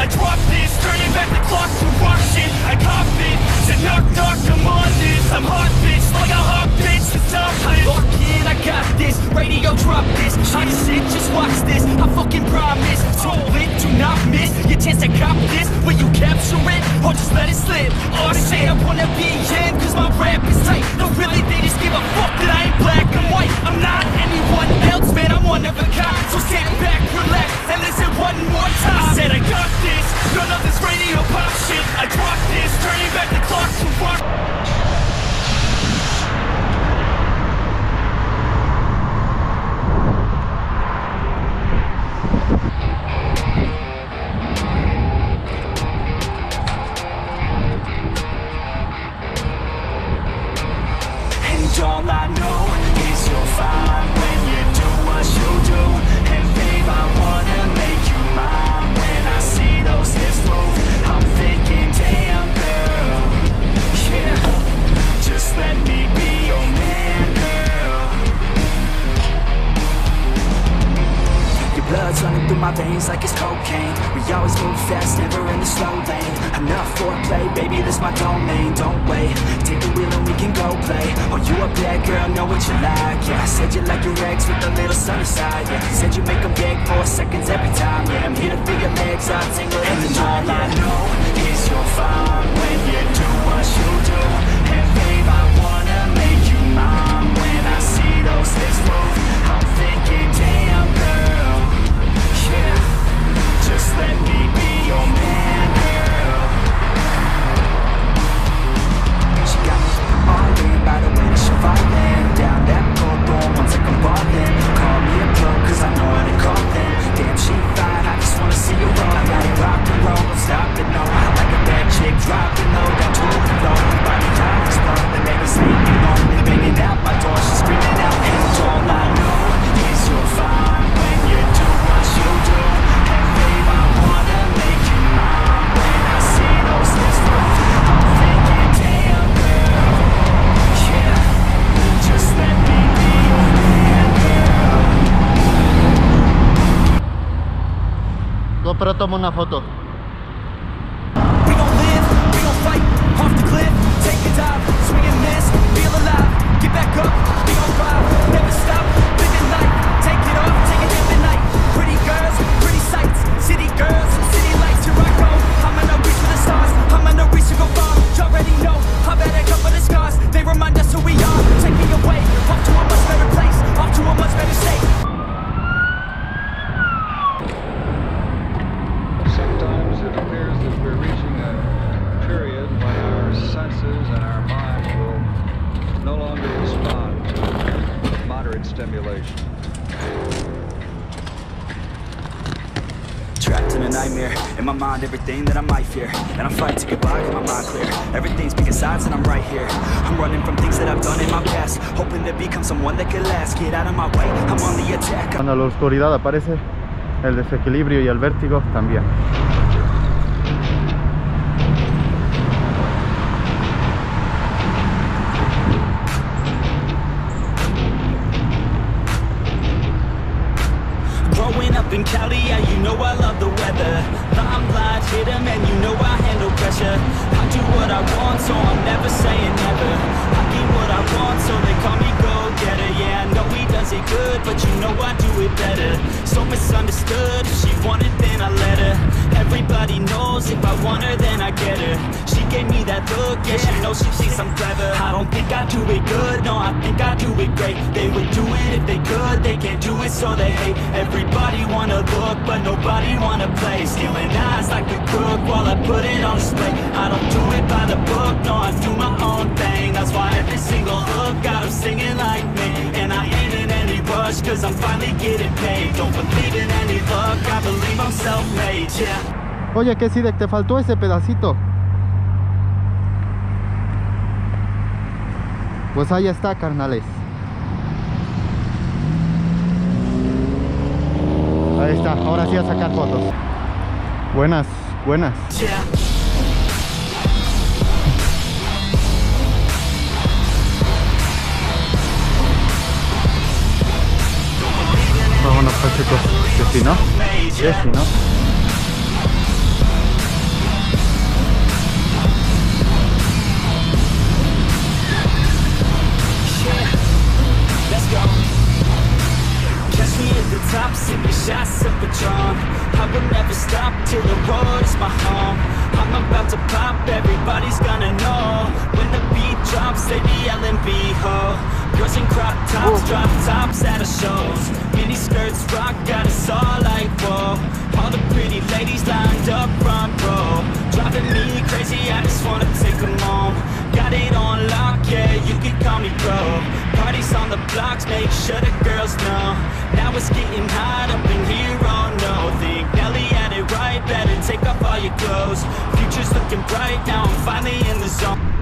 I drop this, turning back the clock to rock shit. I cop it, said knock knock, I'm on this. I'm hot bitch, like a hot bitch to stop this. Lock in, I got this. Radio drop this. Shit, just watch this. I fucking promise. So lit, do not miss your chance to cop this. Will you capture it or just let it slip? Oh shit, I wanna be in, cause my rap is tight. No, really, they just give a fuck that I ain't black and white. I'm not anyone else, man, I'm one of a kind. So stand back, relax, none of this radio pop shit. I drop this, turning back my veins like it's cocaine. We always move fast, never in the slow lane. Enough foreplay, baby, this my domain. Don't wait, take the wheel and we can go play. Oh, you a bad girl, know what you like Yeah, said you like your ex with a little sunny side Yeah, said you make them beg for seconds every time Yeah, I'm here to feel your legs are una foto. Stimulation. Trapped in a nightmare, in my mind everything that I might fear. And I'm fighting to get by, get my mind clear. Everything's picking sides and I'm right here. I'm running from things that I've done in my past. Hoping to become someone that could last. Get out of my way, I'm on the attack. Cuando la oscuridad aparece, el desequilibrio y el vértigo también. Limelight hit 'em and you know I handle pressure. I do what I want, so I'm never saying never. I be what I want, so they call me go-getter. Yeah, I know he does it good, but you know I do it better. So misunderstood, if she wanted, then I let her. Everybody knows if I want her, then I get her. She gave me that look, yeah, she knows she thinks I'm clever. I don't think I do it good, no, I think I do it great. They would do if they could, they can't do it, so they hate. Everybody wanna look, but nobody wanna play. Stealing eyes like a crook while I put it on display. I don't do it by the book, no, I do my own thing. That's why every single hook got 'em singing like me. And I ain't in any rush, cause I'm finally getting paid. Don't believe in any luck, I believe I'm self-made, yeah. Oye, que sí, te faltó ese pedacito. Pues ahí está, carnales. Ahí está, ahora sí a sacar fotos. Buenas, buenas. Yeah. Vámonos, pues chicos. Que si no, que si no. Shots of Patron I will never stop till the road is my home. I'm about to pop, everybody's gonna know. When the beat drops, they be yelling B-ho Girls in crop tops, drop tops at our shows Mini skirts rock, got us all like whoa. All the pretty ladies lined up front row. Driving me crazy, I just wanna take them home. Got it on lock, yeah, you can call me bro. Parties on the blocks, make sure the girls know. Now it's getting hot your clothes Future's looking bright, now I'm finally in the zone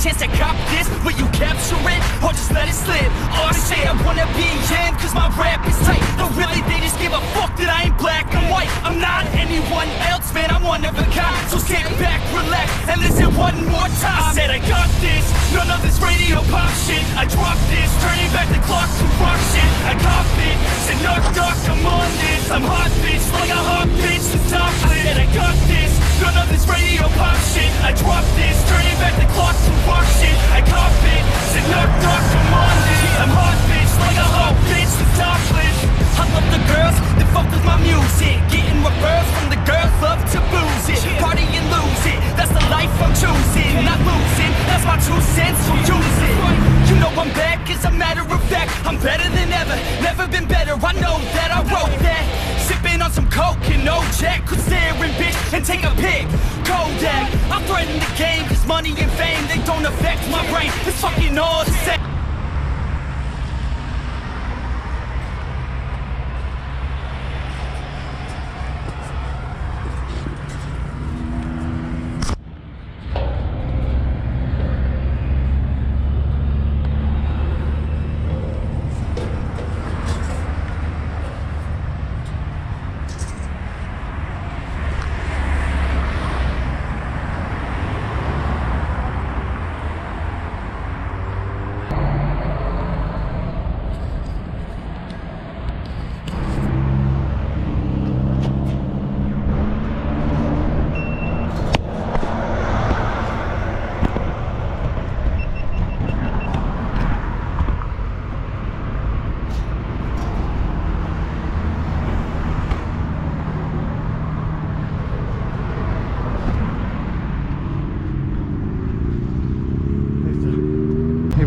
chance to cop this Will you capture it, or just let it slip. Or say I wanna be in, cause my rap is tight. But really they just give a fuck that I ain't black and white. I'm not anyone else, man, I'm one of a kind. So stand back, relax, and listen one more time. I said I got this, none of this radio pop shit. I dropped this, turning back the clock to rock shit. I cop it, said knock knock, I'm on this. I'm hot bitch, like a hot bitch, my two cents, use it You know I'm back, as a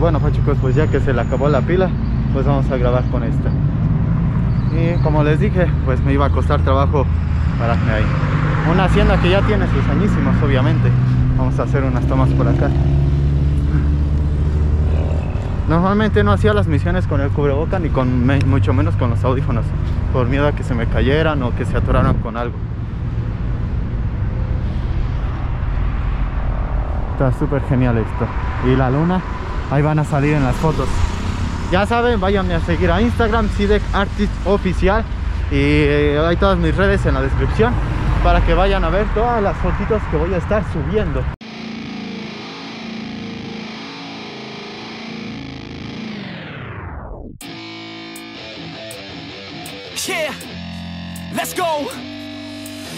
bueno pues chicos, pues ya que se le acabó la pila, pues vamos a grabar con esta. Y como les dije, pues me iba a costar trabajo pararme ahí. Una hacienda que ya tiene sus añísimos, obviamente. Vamos a hacer unas tomas por acá. Normalmente no hacía las misiones con el cubreboca ni con mucho menos con los audífonos, por miedo a que se me cayeran o que se atoraran con algo. Está súper genial esto. Y la luna, ahí van a salir en las fotos. Ya saben, váyanme a seguir a Instagram, Sidek Artist Oficial. Y eh, hay todas mis redes en la descripción para que vayan a ver todas las fotitos que voy a estar subiendo. Yeah, let's go.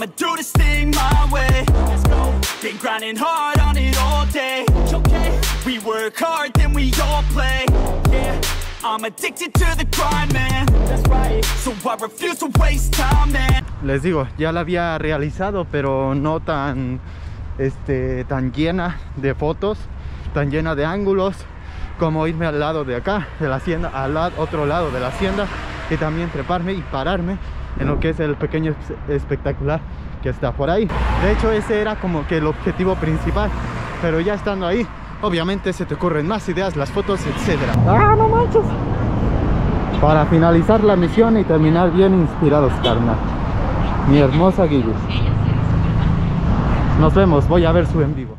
I'ma do this thing my way. Let's go. Been grinding hard on it all day. Okay. We work hard, then we all play. Yeah. I'm addicted to the grind, man. That's right. So I refuse to waste time, man. Les digo, ya la había realizado, pero no tan, este, tan llena de fotos, tan llena de ángulos, como irme al lado de acá, de la hacienda, al lado, otro lado de la hacienda, y también treparme y pararme en lo que es el pequeño es- espectacular que está por ahí. De hecho, ese era como que el objetivo principal, pero ya estando ahí, obviamente se te ocurren más ideas, las fotos, etcétera. ¡Ah, no manches! Para finalizar la misión y terminar bien inspirados, carnal. Mi hermosa Guille. Nos vemos, voy a ver su en vivo.